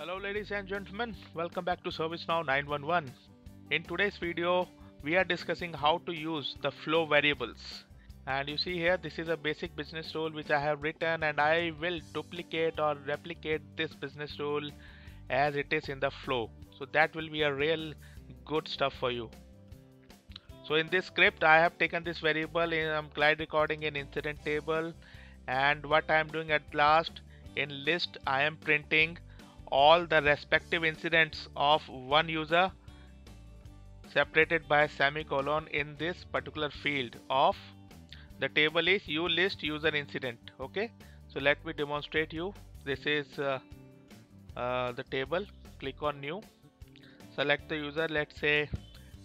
Hello ladies and gentlemen, welcome back to ServiceNow 911. In today's video, we are discussing how to use the flow variables. And you see here, this is a basic business rule which I have written and I will duplicate or replicate this business rule as it is in the flow. So that will be a real good stuff for you. So in this script, I have taken this variable in um, client recording in incident table and what I am doing at last in list I am printing all the respective incidents of one user separated by semicolon in this particular field of the table is you list user incident okay? So let me demonstrate you. This is uh, uh, the table. Click on new. Select the user let's say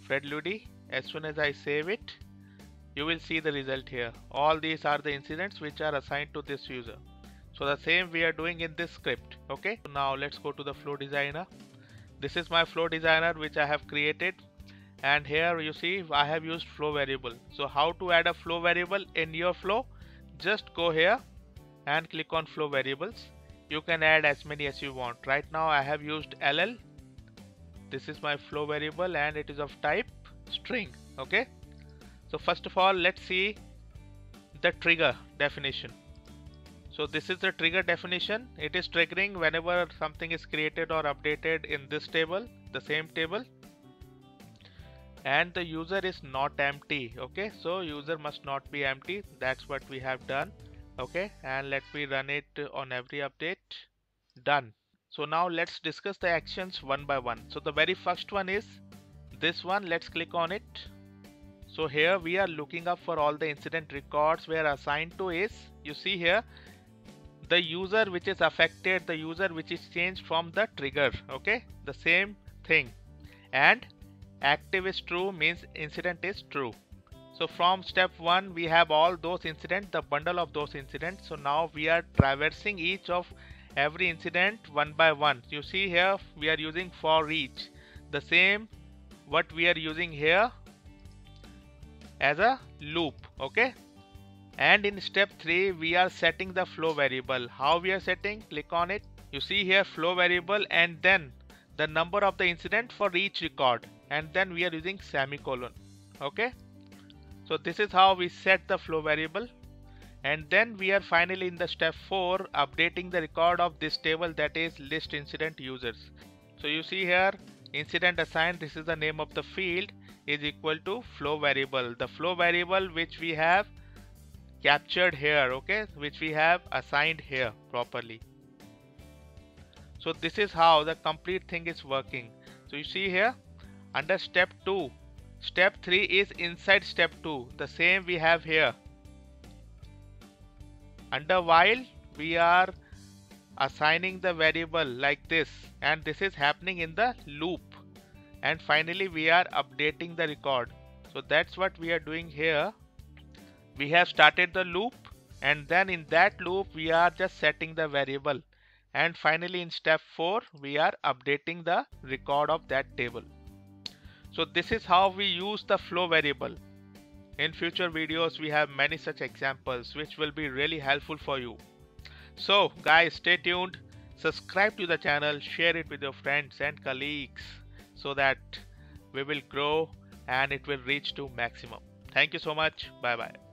Fred Luddy as soon as I save it you will see the result here. All these are the incidents which are assigned to this user so the same we are doing in this script okay? So now let's go to the flow designer. This is my flow designer which I have created. And here you see I have used flow variable. So how to add a flow variable in your flow? Just go here and click on flow variables. You can add as many as you want. Right now I have used LL this is my flow variable and it is of type string okay? So first of all let's see the trigger definition so this is the trigger definition. It is triggering whenever something is created or updated in this table the same table. And the user is not empty okay? So user must not be empty. That's what we have done okay? And let me run it on every update. Done. So now let's discuss the actions one by one. So the very first one is this one. Let's click on it. So here we are looking up for all the incident records. Where assigned to is you see here the user which is affected the user which is changed from the trigger okay? The same thing. And active is true means incident is true. So from step 1 we have all those incidents the bundle of those incidents. So now we are traversing each of every incident one by one. You see here we are using for each. The same what we are using here as a loop okay and in step 3 we are setting the flow variable. How we are setting? Click on it. You see here flow variable and then the number of the incident for each record. And then we are using semicolon. Okay? So this is how we set the flow variable. And then we are finally in the step 4 updating the record of this table that is list incident users. So you see here incident assigned this is the name of the field is equal to flow variable. The flow variable which we have captured here okay which we have assigned here properly. So this is how the complete thing is working. So you see here under step 2 step 3 is inside step 2 the same we have here. Under while we are assigning the variable like this and this is happening in the loop. And finally we are updating the record. So that's what we are doing here we have started the loop and then in that loop we are just setting the variable and finally in step 4 we are updating the record of that table so this is how we use the flow variable in future videos we have many such examples which will be really helpful for you. So guys stay tuned, subscribe to the channel, share it with your friends and colleagues so that we will grow and it will reach to maximum. Thank you so much. Bye bye.